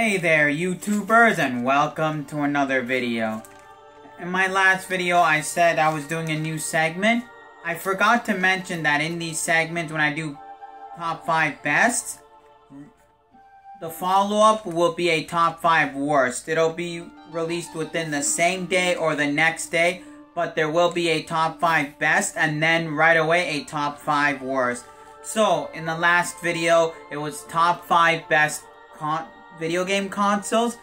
Hey there YouTubers and welcome to another video. In my last video I said I was doing a new segment. I forgot to mention that in these segments when I do top 5 best, the follow-up will be a top 5 worst. It'll be released within the same day or the next day, but there will be a top 5 best and then right away a top 5 worst. So, in the last video, it was top 5 best video game consoles.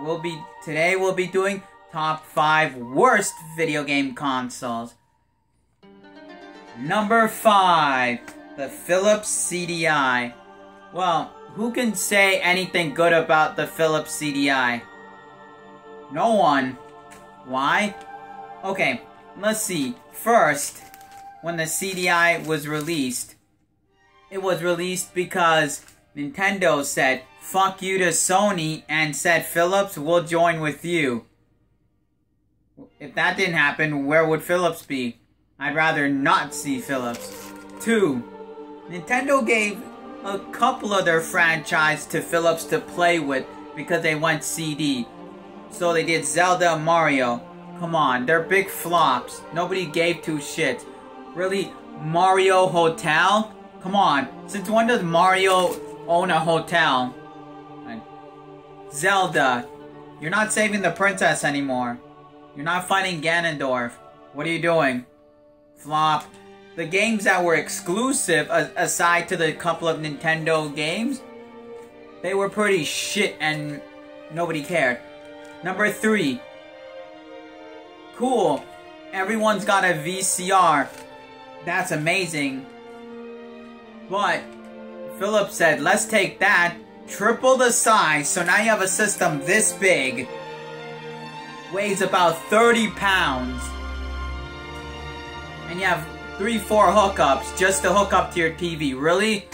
We'll be today we'll be doing top 5 worst video game consoles. Number 5, the Philips CDI. Well, who can say anything good about the Philips CDI? No one. Why? Okay, let's see. First, when the CDI was released, it was released because Nintendo said, fuck you to Sony and said, Philips, we'll join with you. If that didn't happen, where would Philips be? I'd rather not see Philips. 2. Nintendo gave a couple of their franchise to Philips to play with because they went CD. So they did Zelda and Mario. Come on, they're big flops. Nobody gave two shits. Really, Mario Hotel? Come on, since when does Mario own a hotel? Zelda, you're not saving the princess anymore. You're not fighting Ganondorf. What are you doing? Flop. The games that were exclusive, aside to the couple of Nintendo games, they were pretty shit and nobody cared. Number three. Cool. Everyone's got a VCR. That's amazing. But Philip said, let's take that, triple the size, so now you have a system this big, weighs about 30 pounds, and you have three, four hookups just to hook up to your TV. Really?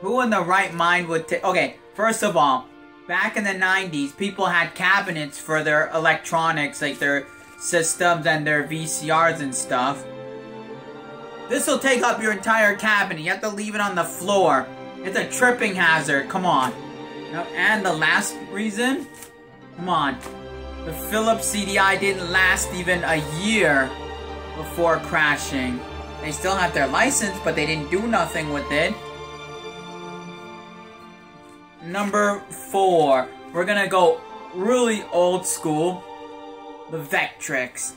Who in the right mind would take... Okay, first of all, back in the 90s, people had cabinets for their electronics, like their systems and their VCRs and stuff. This will take up your entire cabinet. You have to leave it on the floor. It's a tripping hazard. Come on. And the last reason? Come on. The Philips CDI didn't last even a year before crashing. They still have their license, but they didn't do nothing with it. Number four. We're gonna go really old school. The Vectrex.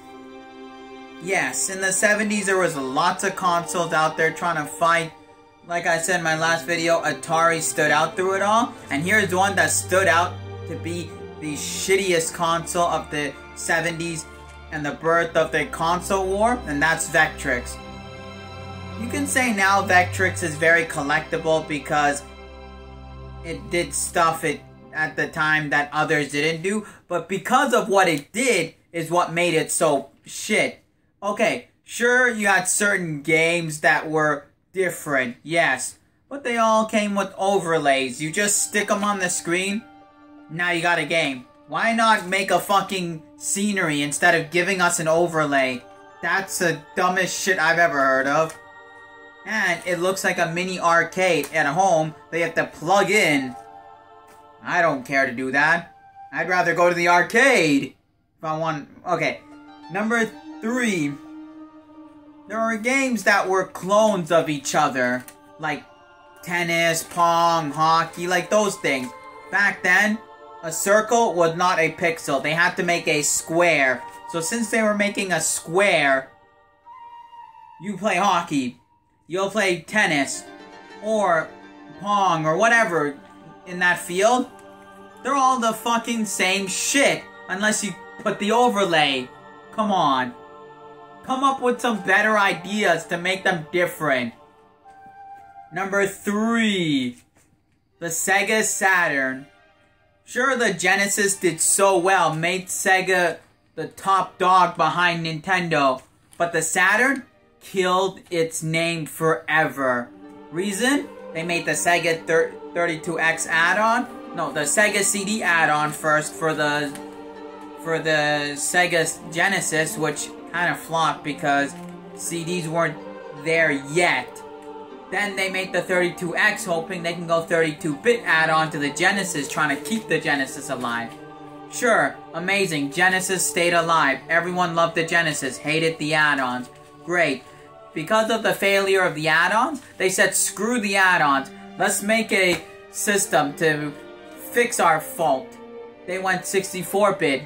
Yes, in the 70s there was lots of consoles out there trying to fight. Like I said in my last video, Atari stood out through it all. And here's one that stood out to be the shittiest console of the 70s and the birth of the console war, and that's Vectrex. You can say now Vectrex is very collectible because it did stuff it at the time that others didn't do, but because of what it did is what made it so shit. Okay, sure, you had certain games that were different, yes. But they all came with overlays. You just stick them on the screen, now you got a game. Why not make a fucking scenery instead of giving us an overlay? That's the dumbest shit I've ever heard of. And it looks like a mini arcade at home they have to plug in. I don't care to do that. I'd rather go to the arcade if I want. Okay, number Three, there are games that were clones of each other, like tennis, pong, hockey, like those things. Back then, a circle was not a pixel. They had to make a square. So since they were making a square, you play hockey, you'll play tennis, or pong, or whatever in that field. They're all the fucking same shit, unless you put the overlay. Come on. Come up with some better ideas to make them different. Number three, the Sega Saturn. Sure, the Genesis did so well, made Sega the top dog behind Nintendo, but the Saturn killed its name forever. Reason? They made the Sega 32X add-on. No, the Sega CD add-on first for the for the Sega Genesis, which kind of flopped because CDs weren't there yet. Then they make the 32X hoping they can go 32-bit add-on to the Genesis trying to keep the Genesis alive. Sure, amazing, Genesis stayed alive. Everyone loved the Genesis, hated the add-ons. Great. Because of the failure of the add-ons, they said screw the add-ons. Let's make a system to fix our fault. They went 64-bit.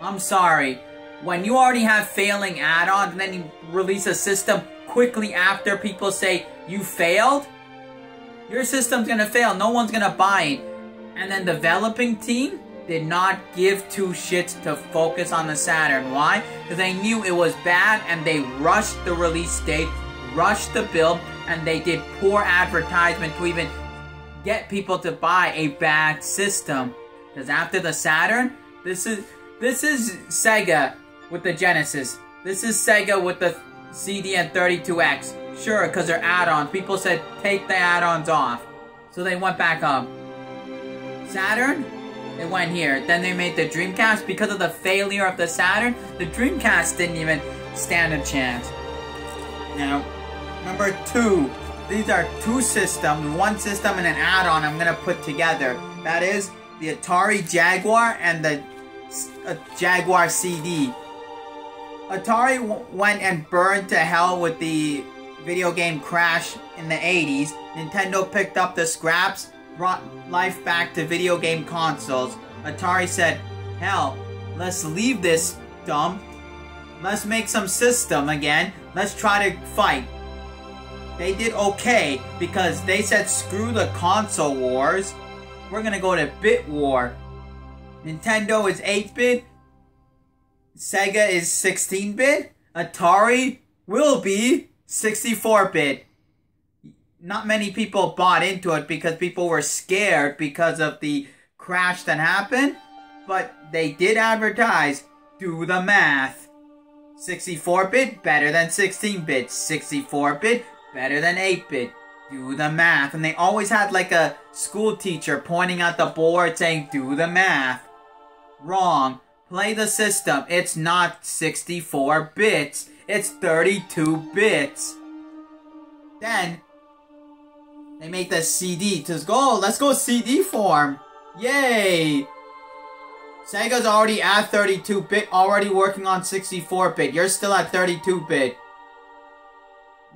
I'm sorry. When you already have failing add-ons and then you release a system quickly after people say you failed, your system's gonna fail. No one's gonna buy it. And then developing team did not give two shits to focus on the Saturn. Why? Because they knew it was bad and they rushed the release date, rushed the build, and they did poor advertisement to even get people to buy a bad system. Because after the Saturn, this is this is Sega with the Genesis. This is Sega with the CD and 32X. Sure, because they're add-ons. People said take the add-ons off. So they went back up. Saturn, it went here. Then they made the Dreamcast. Because of the failure of the Saturn, the Dreamcast didn't even stand a chance. Now, number two. These are two systems, one system and an add-on I'm gonna put together. That is the Atari Jaguar and the uh, Jaguar CD. Atari went and burned to hell with the video game Crash in the 80s. Nintendo picked up the scraps, brought life back to video game consoles. Atari said, hell, let's leave this dump. Let's make some system again. Let's try to fight they did okay because they said screw the console wars. We're gonna go to bit war. Nintendo is 8-bit. Sega is 16-bit. Atari will be 64-bit. Not many people bought into it because people were scared because of the crash that happened. But they did advertise, do the math. 64-bit better than 16-bit. 64-bit better than 8-bit. Do the math. And they always had like a school teacher pointing at the board saying, do the math. Wrong. Play the system. It's not 64 bits. It's 32 bits. Then, they make the CD to go. Let's go CD form. Yay! Sega's already at 32-bit, already working on 64-bit. You're still at 32-bit.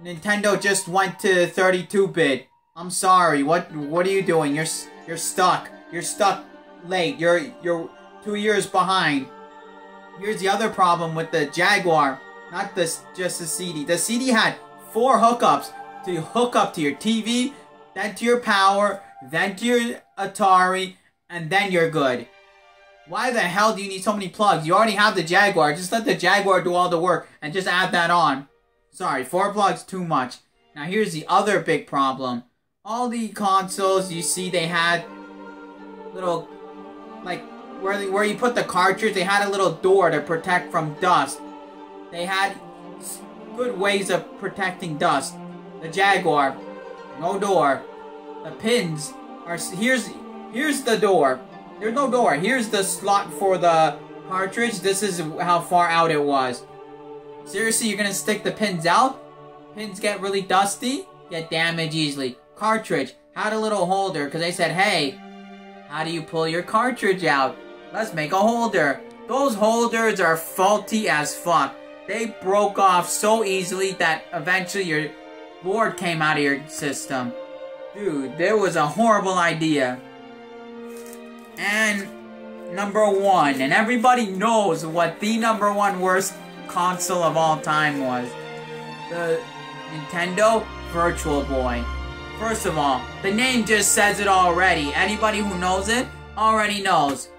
Nintendo just went to 32-bit. I'm sorry. What what are you doing? You're you're stuck. You're stuck late. You're you're 2 years behind. Here's the other problem with the Jaguar. Not this just the CD. The CD had four hookups to hook up to your TV, then to your power, then to your Atari, and then you're good. Why the hell do you need so many plugs? You already have the Jaguar. Just let the Jaguar do all the work and just add that on. Sorry, four plugs too much. Now here's the other big problem. All the consoles you see they had little like where where you put the cartridge, they had a little door to protect from dust. They had good ways of protecting dust. The Jaguar, no door. The pins are here's here's the door. There's no door. Here's the slot for the cartridge. This is how far out it was. Seriously, you're gonna stick the pins out? Pins get really dusty, get damaged easily. Cartridge, had a little holder, because they said, hey, how do you pull your cartridge out? Let's make a holder. Those holders are faulty as fuck. They broke off so easily that eventually your board came out of your system. Dude, that was a horrible idea. And number one, and everybody knows what the number one worst console of all time was. The Nintendo Virtual Boy. First of all, the name just says it already. Anybody who knows it already knows.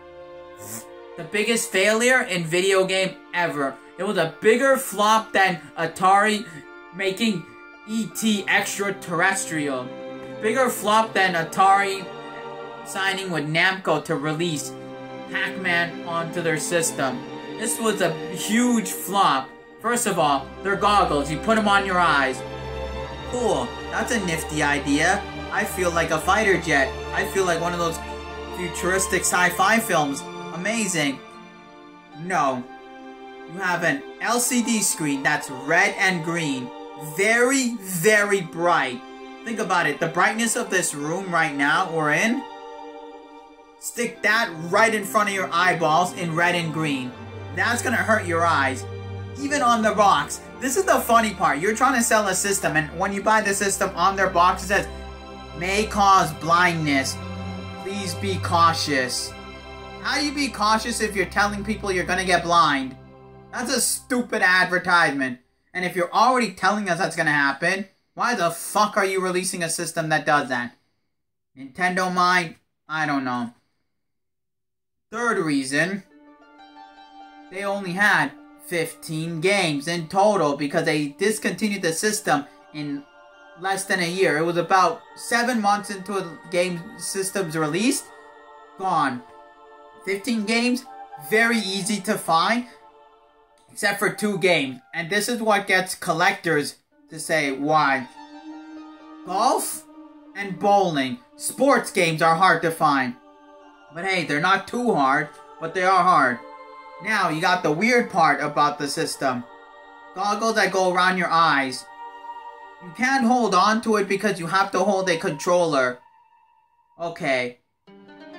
The biggest failure in video game ever. It was a bigger flop than Atari making E.T. extraterrestrial. Bigger flop than Atari signing with Namco to release Pac-Man onto their system. This was a huge flop. First of all, they're goggles. You put them on your eyes. Cool. That's a nifty idea. I feel like a fighter jet. I feel like one of those futuristic sci-fi films. Amazing. No. You have an LCD screen that's red and green. Very, very bright. Think about it. The brightness of this room right now we're in. Stick that right in front of your eyeballs in red and green. That's gonna hurt your eyes. Even on the box. This is the funny part. You're trying to sell a system, and when you buy the system on their box, it says, may cause blindness. Please be cautious. How do you be cautious if you're telling people you're gonna get blind? That's a stupid advertisement. And if you're already telling us that's gonna happen, why the fuck are you releasing a system that does that? Nintendo mind? I don't know. Third reason, they only had 15 games in total because they discontinued the system in less than a year. It was about seven months into a game system's release. Gone. 15 games, very easy to find, except for two games. And this is what gets collectors to say why. Golf and bowling. Sports games are hard to find. But hey, they're not too hard, but they are hard. Now, you got the weird part about the system. Goggles that go around your eyes. You can't hold on to it because you have to hold a controller. Okay.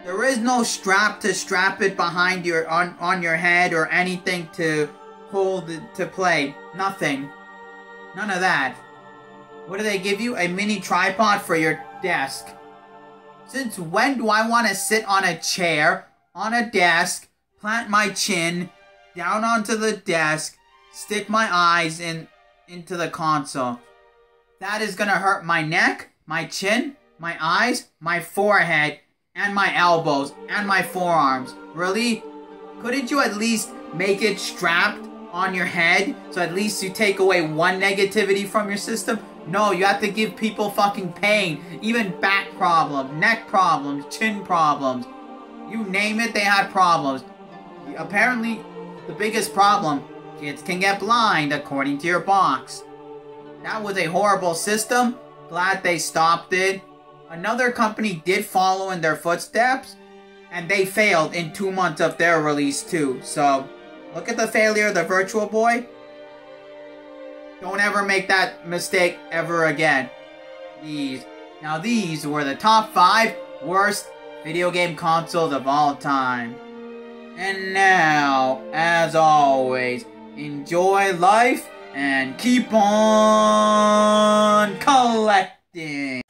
There is no strap to strap it behind your on, on your head or anything to hold to play. Nothing. None of that. What do they give you? A mini tripod for your desk. Since when do I want to sit on a chair, on a desk, plant my chin down onto the desk, stick my eyes in into the console? That is gonna hurt my neck, my chin, my eyes, my forehead, and my elbows, and my forearms. Really? Couldn't you at least make it strapped on your head so at least you take away one negativity from your system? No, you have to give people fucking pain. Even back problems, neck problems, chin problems. You name it, they had problems. Apparently, the biggest problem, kids can get blind according to your box. That was a horrible system. Glad they stopped it. Another company did follow in their footsteps, and they failed in two months of their release too. So, look at the failure of the Virtual Boy. Don't ever make that mistake ever again. These. Now these were the top 5 worst video game consoles of all time. And now, as always, enjoy life and keep on collecting.